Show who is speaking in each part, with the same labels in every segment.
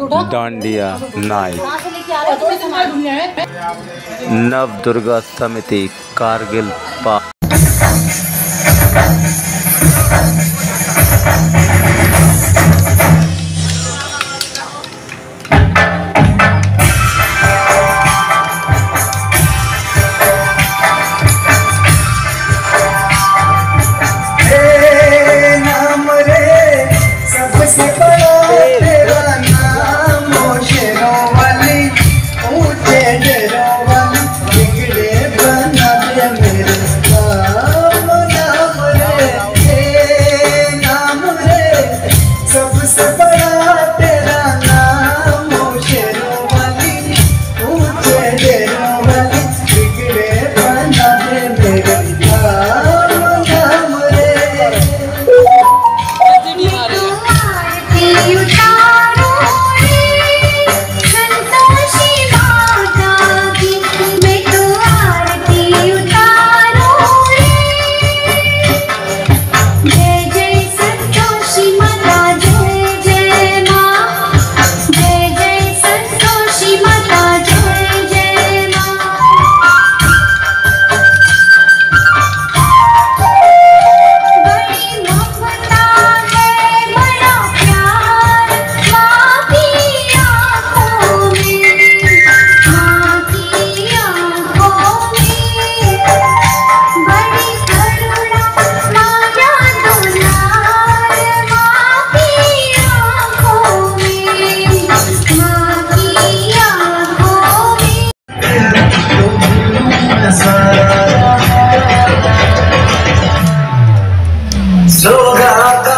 Speaker 1: Dandiya night नव दुर्गा समिति कारगिल
Speaker 2: पा
Speaker 3: सोगा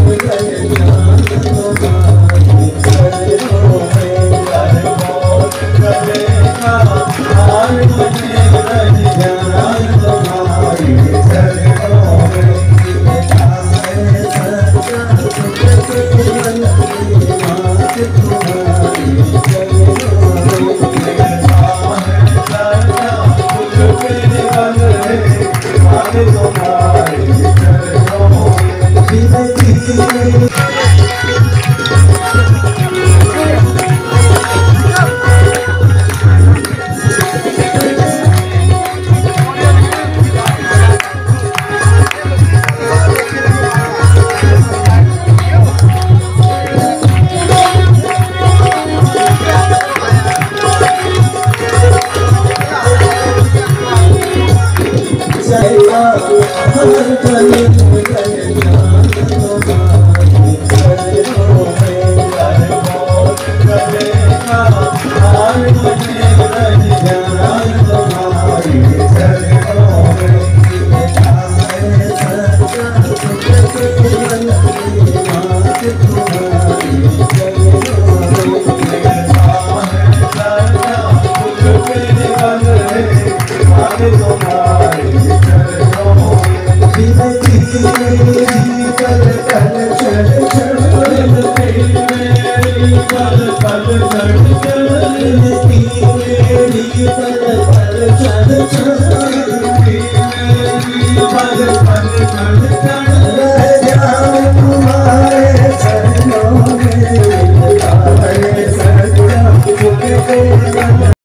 Speaker 2: कुमारे मेरा सर कुमार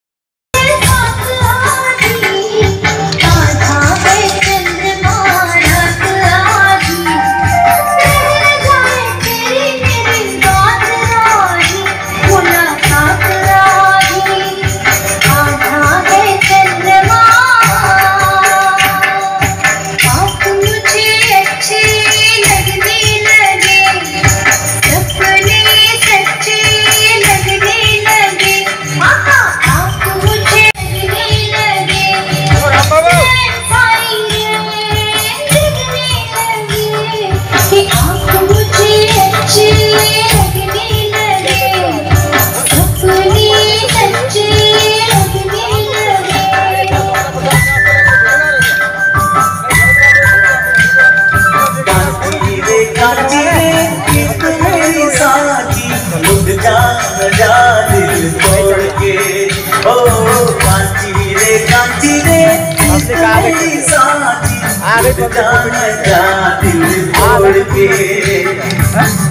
Speaker 2: दुकान का
Speaker 3: दिल तोड़ के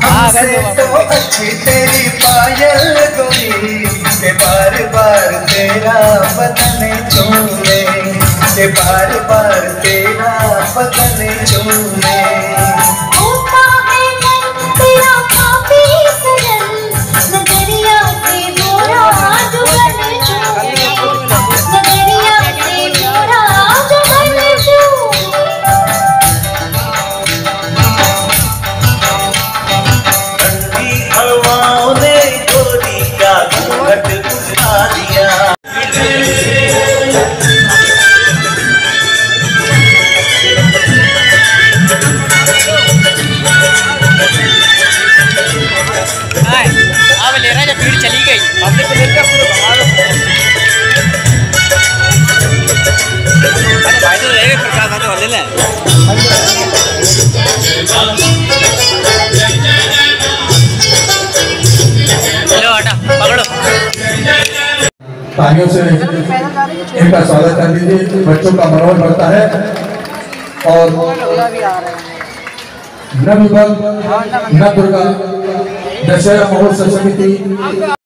Speaker 3: हमसे तो अच्छी तेरी पायल गोरी से बार बार तेरा बदन चूमे से बार बार तेरा बदन चूमे
Speaker 4: तालियों से इनका स्वागत कर दीजिए। बच्चों का मनोबल बढ़ता है और नव दुर्गा दशहरा महोत्सव समिति